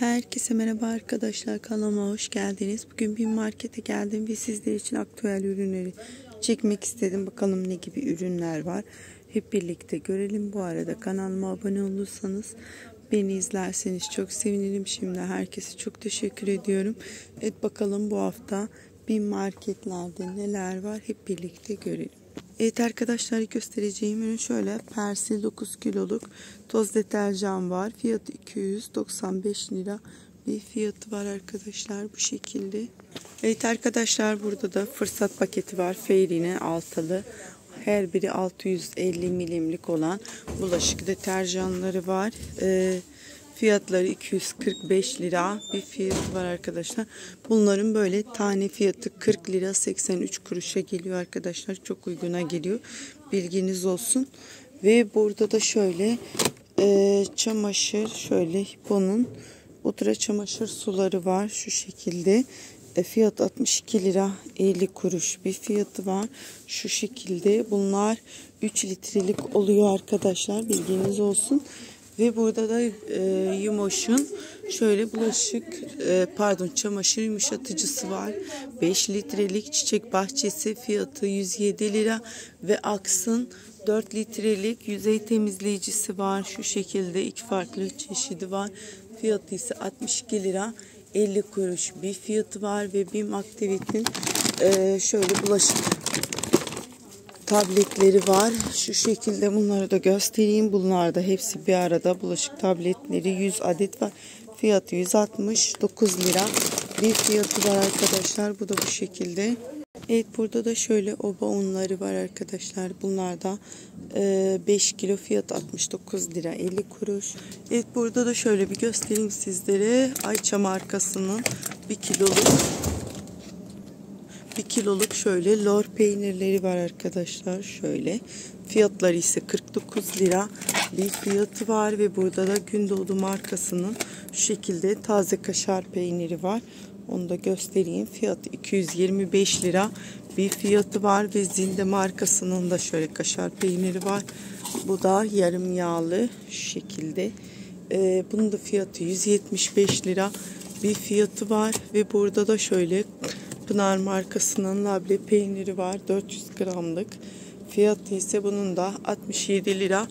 Herkese merhaba arkadaşlar kanalıma hoş geldiniz. Bugün bir markete geldim ve sizler için aktüel ürünleri çekmek istedim. Bakalım ne gibi ürünler var. Hep birlikte görelim. Bu arada kanalıma abone olursanız beni izlerseniz çok sevinirim. Şimdi herkese çok teşekkür ediyorum. Evet bakalım bu hafta bir marketlerde neler var hep birlikte görelim. Evet arkadaşlar göstereceğim ürün şöyle Persil 9 kiloluk toz deterjan var. Fiyatı 295 lira bir fiyatı var arkadaşlar bu şekilde. Evet arkadaşlar burada da fırsat paketi var. Fairy'nin altılı. Her biri 650 milimlik olan bulaşık deterjanları var. Ee, Fiyatları 245 lira bir fiyatı var arkadaşlar. Bunların böyle tane fiyatı 40 lira 83 kuruşa geliyor arkadaşlar. Çok uyguna geliyor. Bilginiz olsun. Ve burada da şöyle e, çamaşır şöyle Hippo'nun ultra çamaşır suları var şu şekilde. E, fiyat 62 lira 50 kuruş bir fiyatı var. Şu şekilde bunlar 3 litrelik oluyor arkadaşlar. Bilginiz olsun. Ve burada da e, Yumoş'un şöyle bulaşık e, pardon çamaşır yumuşatıcısı var. 5 litrelik çiçek bahçesi fiyatı 107 lira ve Aks'ın 4 litrelik yüzey temizleyicisi var. Şu şekilde iki farklı çeşidi var. Fiyatı ise 62 lira 50 kuruş bir fiyatı var ve BİM Aktivit'in e, şöyle bulaşık tabletleri var. Şu şekilde bunları da göstereyim. Bunlar da hepsi bir arada. Bulaşık tabletleri 100 adet var. Fiyatı 169 lira. Bir fiyatı var arkadaşlar. Bu da bu şekilde. Evet burada da şöyle oba unları var arkadaşlar. Bunlar da 5 kilo fiyat 69 lira 50 kuruş. Evet burada da şöyle bir göstereyim sizlere. Ayça markasının 1 kiloluk 1 kiloluk şöyle lor peynirleri var arkadaşlar. Şöyle. Fiyatları ise 49 lira bir fiyatı var ve burada da Gündoğdu markasının şu şekilde taze kaşar peyniri var. Onu da göstereyim. Fiyatı 225 lira bir fiyatı var ve Zinde markasının da şöyle kaşar peyniri var. Bu da yarım yağlı şu şekilde. Ee, bunun da fiyatı 175 lira bir fiyatı var ve burada da şöyle Pınar markasının labne peyniri var. 400 gramlık. Fiyatı ise bunun da 67 lira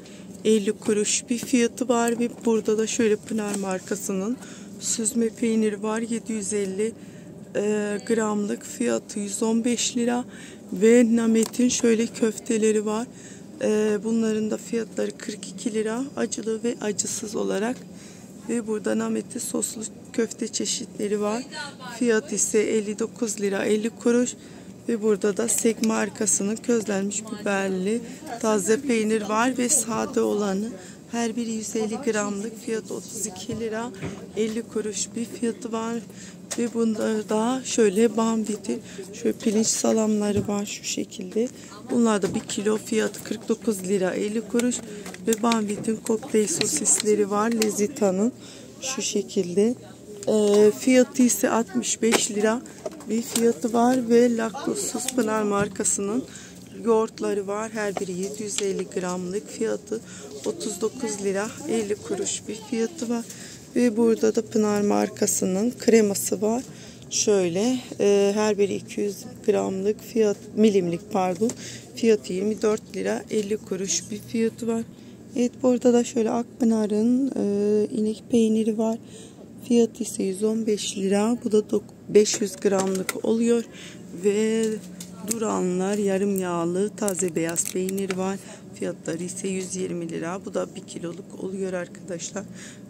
50 kuruş bir fiyatı var ve burada da şöyle Pınar markasının süzme peyniri var. 750 e, gramlık fiyatı 115 lira ve Namet'in şöyle köfteleri var. E, bunların da fiyatları 42 lira acılı ve acısız olarak ve burada Namet'in soslu köfte çeşitleri var. Fiyat ise 59 lira 50 kuruş. Ve burada da Sek markasının közlenmiş biberli taze peynir var ve sade olanı her biri 150 gramlık fiyat 32 lira 50 kuruş bir fiyatı var. Ve bunda da şöyle bambiti şöyle pirinç salamları var şu şekilde. Bunlar da bir kilo fiyatı 49 lira 50 kuruş. Ve bambitin kokteyl sosisleri var Lezita'nın şu şekilde. E, fiyatı ise 65 lira bir fiyatı var ve laktozsuz Pınar markasının yoğurtları var. Her biri 750 gramlık fiyatı 39 lira 50 kuruş bir fiyatı var. Ve burada da Pınar markasının kreması var. Şöyle e, her biri 200 gramlık fiyat milimlik pardon fiyatı 24 lira 50 kuruş bir fiyatı var. Evet burada da şöyle Akpınar'ın e, inek peyniri var. Fiyatı ise 115 lira. Bu da 500 gramlık oluyor. Ve Duranlar yarım yağlı taze beyaz peynir var. Fiyatları ise 120 lira. Bu da 1 kiloluk oluyor arkadaşlar.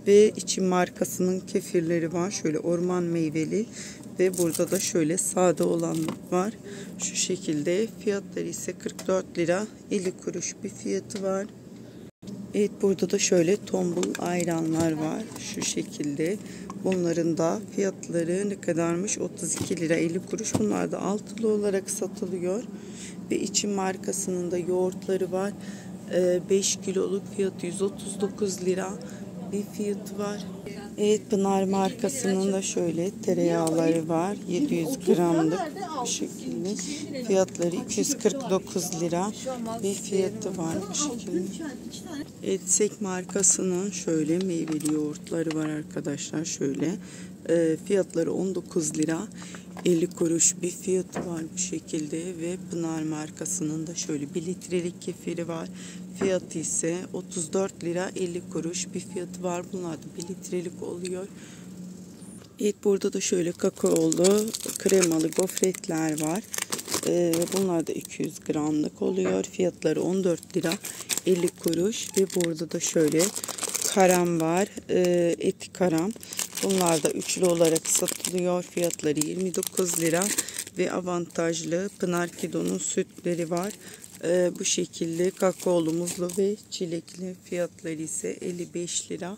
Ve içim markasının kefirleri var. Şöyle orman meyveli. Ve burada da şöyle sade olan var. Şu şekilde. Fiyatları ise 44 lira. 50 kuruş bir fiyatı var. Evet burada da şöyle tombul ayranlar var. Şu şekilde. Bunların da fiyatları ne kadarmış? 32 lira 50 kuruş. Bunlar da altılı olarak satılıyor. Ve içim markasının da yoğurtları var. 5 ee, kiloluk fiyatı 139 lira bir fiyatı var. Evet Pınar markasının da şöyle tereyağları var. 700 gramlık bu şekilde. Fiyatları 249 lira bir fiyatı var bu şekilde. Etsek markasının şöyle meyveli yoğurtları var arkadaşlar şöyle. E, fiyatları 19 lira. 50 kuruş bir fiyatı var bu şekilde ve Pınar markasının da şöyle 1 litrelik kefiri var. Fiyatı ise 34 lira 50 kuruş bir fiyatı var. Bunlar da 1 litrelik oluyor. Evet burada da şöyle kakaolu kremalı gofretler var. Ee, bunlar da 200 gramlık oluyor. Fiyatları 14 lira 50 kuruş ve burada da şöyle karam var. Ee, eti karam. Bunlar da üçlü olarak satılıyor. Fiyatları 29 lira ve avantajlı Pınar Kido'nun sütleri var. Ee, bu şekilde kakaolu, muzlu ve çilekli fiyatları ise 55 lira.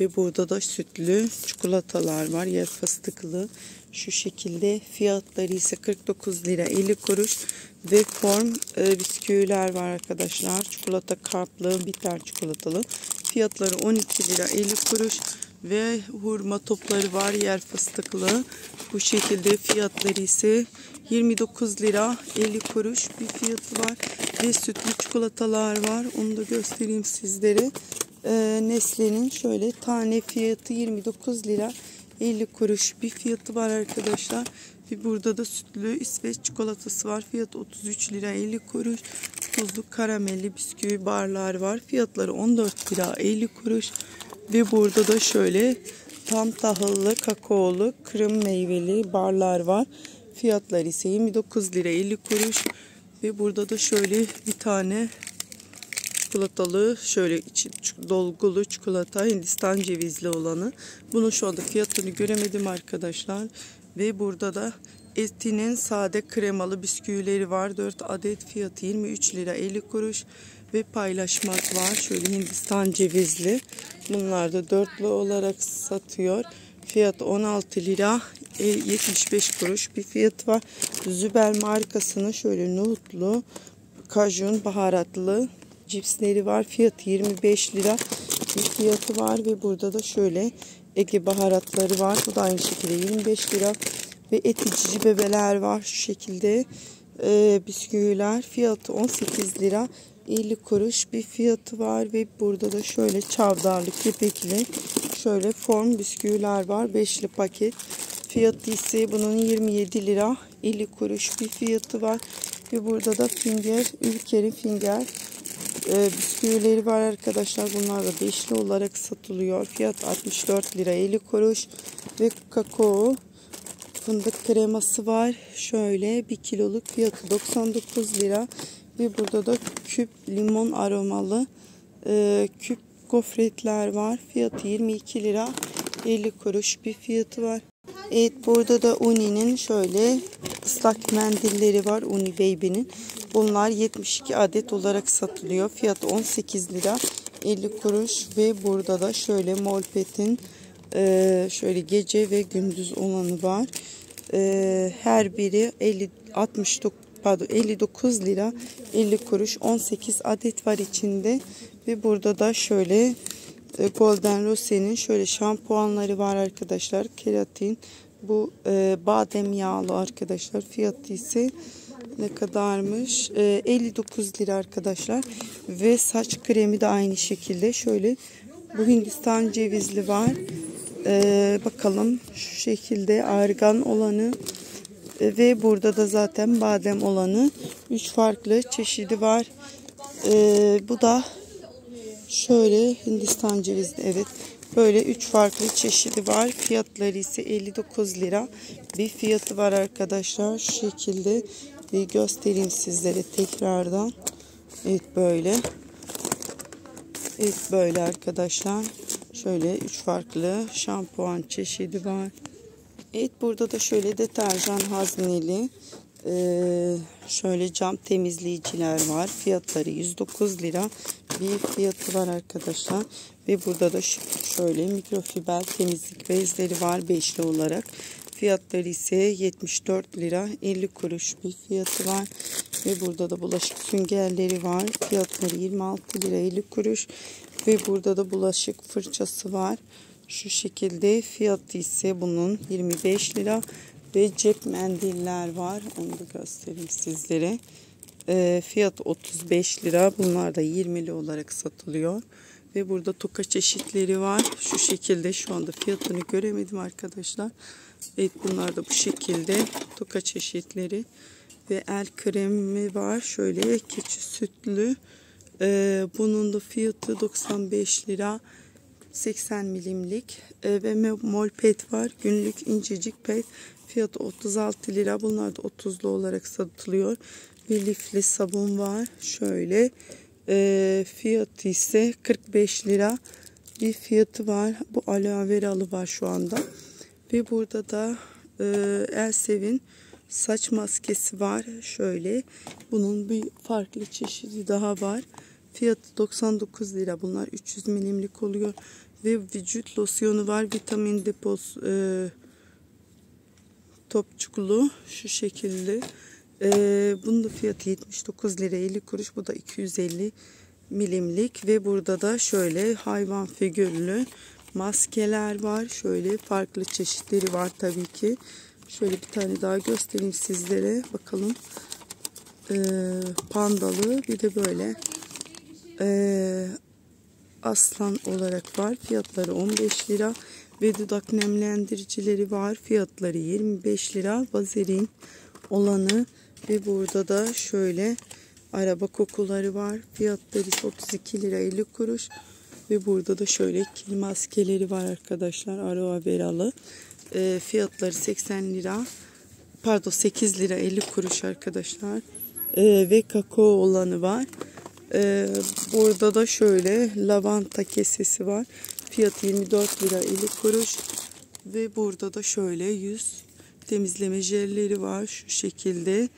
Ve burada da sütlü çikolatalar var. Yer fıstıklı. Şu şekilde fiyatları ise 49 lira 50 kuruş. Ve form e, bisküviler var arkadaşlar. Çikolata kaplı, bitter çikolatalı. Fiyatları 12 lira 50 kuruş. Ve hurma topları var yer fıstıklı. Bu şekilde fiyatları ise 29 lira 50 kuruş bir fiyatı var. Ve sütlü çikolatalar var. Onu da göstereyim sizlere e, Nestle'nin şöyle tane fiyatı 29 lira 50 kuruş bir fiyatı var arkadaşlar. Bir burada da sütlü İsveç çikolatası var. Fiyat 33 lira 50 kuruş. Tuzlu karamelli bisküvi barlar var. Fiyatları 14 lira 50 kuruş. Ve burada da şöyle tam tahıllı kakaolu kırım meyveli barlar var. Fiyatları ise 29 lira 50 kuruş. Ve burada da şöyle bir tane çikolatalı şöyle içi dolgulu çikolata Hindistan cevizli olanı. Bunun şu anda fiyatını göremedim arkadaşlar. Ve burada da Etinin sade kremalı bisküvileri var. 4 adet fiyatı 23 lira 50 kuruş. Ve paylaşmak var. Şöyle Hindistan cevizli. Bunlar da dörtlü olarak satıyor. Fiyat 16 lira 75 kuruş bir fiyat var. Zübel markasının şöyle nohutlu, kajun baharatlı cipsleri var. Fiyatı 25 lira bir fiyatı var ve burada da şöyle Ege baharatları var. Bu da aynı şekilde 25 lira ve etici bebeler var şu şekilde. Ee, bisküviler fiyatı 18 lira 50 kuruş bir fiyatı var ve burada da şöyle çavdarlı kepekli şöyle form bisküviler var. Beşli paket. Fiyatı ise bunun 27 lira 50 kuruş bir fiyatı var. Ve burada da finger, ülkeri finger e, bisküvileri var arkadaşlar. Bunlar da beşli olarak satılıyor. Fiyat 64 lira 50 kuruş. Ve kakao fındık kreması var. Şöyle 1 kiloluk fiyatı 99 lira. Ve burada da küp limon aromalı e, küp gofretler var. Fiyatı 22 lira 50 kuruş bir fiyatı var. Evet burada da Uni'nin şöyle ıslak mendilleri var. Uni Baby'nin. Bunlar 72 adet olarak satılıyor. Fiyatı 18 lira 50 kuruş ve burada da şöyle Molpet'in e, şöyle gece ve gündüz olanı var. E, her biri 50 69 pardon 59 lira 50 kuruş 18 adet var içinde ve burada da şöyle e, Golden Rose'nin şöyle şampuanları var arkadaşlar. Keratin bu e, badem yağlı arkadaşlar. Fiyatı ise ne kadarmış? E, 59 lira arkadaşlar. Ve saç kremi de aynı şekilde. Şöyle bu Hindistan cevizli var. E, bakalım şu şekilde argan olanı ve burada da zaten badem olanı. Üç farklı çeşidi var. E, bu da Şöyle Hindistan cevizi evet. Böyle üç farklı çeşidi var. Fiyatları ise 59 lira. Bir fiyatı var arkadaşlar. Şu şekilde bir göstereyim sizlere tekrardan. Evet böyle. Evet böyle arkadaşlar. Şöyle üç farklı şampuan çeşidi var. Evet burada da şöyle deterjan hazneli ee, şöyle cam temizleyiciler var. Fiyatları 109 lira bir fiyatı var arkadaşlar. Ve burada da şöyle mikrofiber temizlik bezleri var beşli olarak. Fiyatları ise 74 lira 50 kuruş bir fiyatı var. Ve burada da bulaşık süngerleri var. Fiyatları 26 lira 50 kuruş. Ve burada da bulaşık fırçası var. Şu şekilde fiyatı ise bunun 25 lira Ve cep mendiller var. Onu da göstereyim sizlere. Ee, fiyat 35 lira. Bunlar da 20'li olarak satılıyor. Ve burada toka çeşitleri var. Şu şekilde şu anda fiyatını göremedim arkadaşlar. Evet bunlar da bu şekilde toka çeşitleri. Ve el kremi var. Şöyle keçi sütlü. Ee, bunun da fiyatı 95 lira. 80 milimlik ee, ve mol pet var. Günlük incecik pet. Fiyatı 36 lira. Bunlar da 30'lu olarak satılıyor. Bir lifli sabun var. Şöyle. E, fiyatı ise 45 lira. Bir fiyatı var. Bu aloe veralı var şu anda. Ve burada da e, Elsev'in saç maskesi var. Şöyle. Bunun bir farklı çeşidi daha var. Fiyatı 99 lira. Bunlar 300 milimlik oluyor. Ve vücut losyonu var. Vitamin depos e, topçuklu. Şu şekilde. E, bunun da fiyatı 79 lira 50 kuruş. Bu da 250 milimlik. Ve burada da şöyle hayvan figürlü maskeler var. Şöyle farklı çeşitleri var tabii ki. Şöyle bir tane daha göstereyim sizlere. Bakalım. E, pandalı bir de böyle e, aslan olarak var. Fiyatları 15 lira ve dudak nemlendiricileri var. Fiyatları 25 lira. Vazelin olanı ve burada da şöyle araba kokuları var. Fiyatları 32 lira 50 kuruş. Ve burada da şöyle kil maskeleri var arkadaşlar. Aloe veralı. E, fiyatları 80 lira. Pardon 8 lira 50 kuruş arkadaşlar. E, ve kakao olanı var. Ee, burada da şöyle lavanta kesesi var. Fiyatı 24 lira 50 kuruş. Ve burada da şöyle 100 temizleme jelleri var. Şu şekilde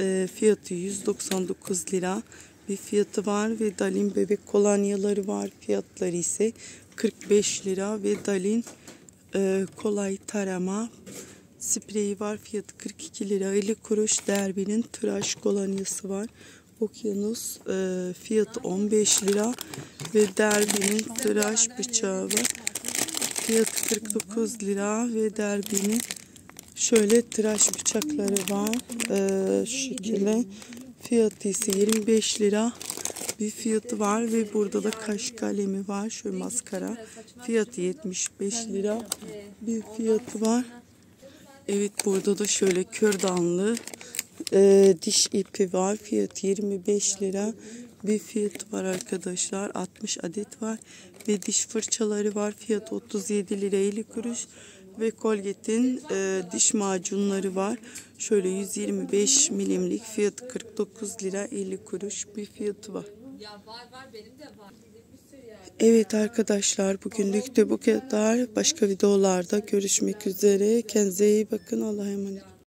ee, fiyatı 199 lira bir fiyatı var. Ve Dalin bebek kolonyaları var. Fiyatları ise 45 lira. Ve Dalin e, kolay tarama spreyi var. Fiyatı 42 lira 50 kuruş. Derbi'nin tıraş kolonyası var. Okyanus e, fiyatı 15 lira ve derbinin tıraş bıçağı var. Fiyatı 49 lira ve derbinin şöyle tıraş bıçakları var. E, şu şekilde fiyatı ise 25 lira bir fiyatı var ve burada da kaş kalemi var. Şöyle maskara. Fiyatı 75 lira bir fiyatı var. Evet burada da şöyle kürdanlı e, diş ipi var. Fiyat 25 lira. Bir fiyat var arkadaşlar. 60 adet var. Ve diş fırçaları var. Fiyat 37 lira 50 kuruş. Ve Colgate'in e, diş macunları var. Şöyle 125 milimlik fiyatı 49 lira 50 kuruş bir fiyatı var. Evet arkadaşlar bugünlük de bu kadar. Başka videolarda görüşmek üzere. Kendinize iyi bakın. Allah'a emanet.